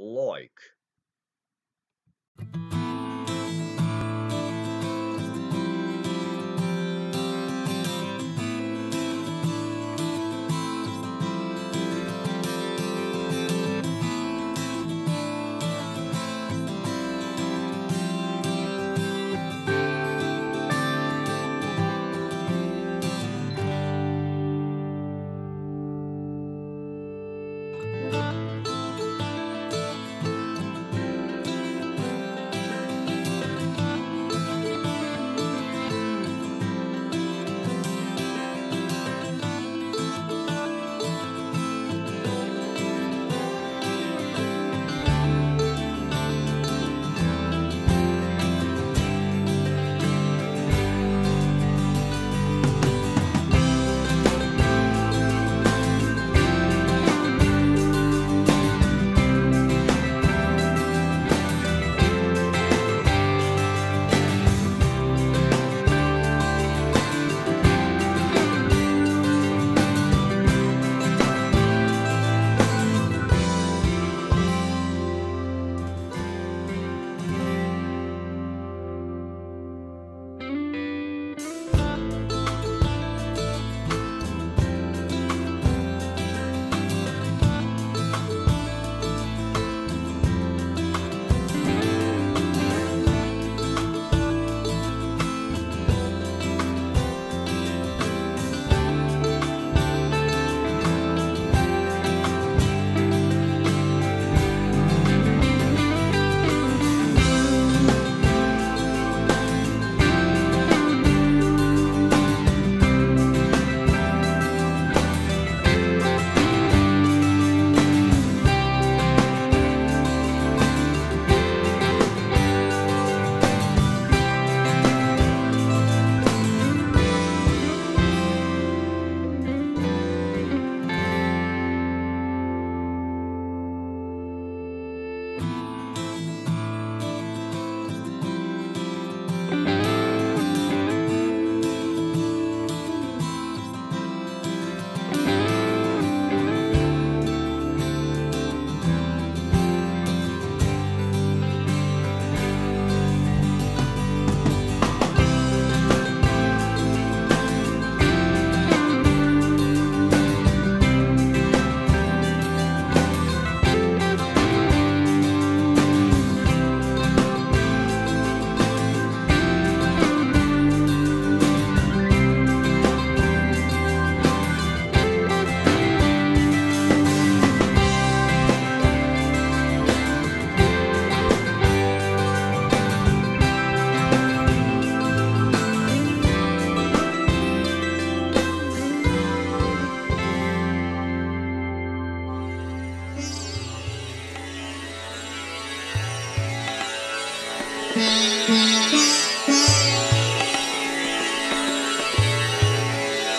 like.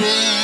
Yeah.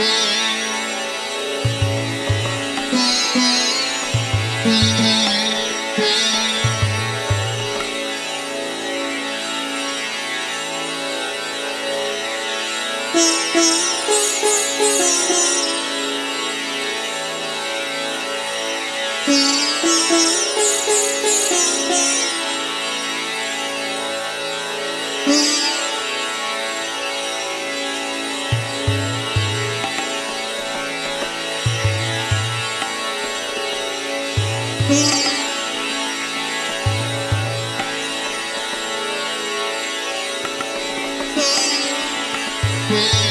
Yeah. yeah.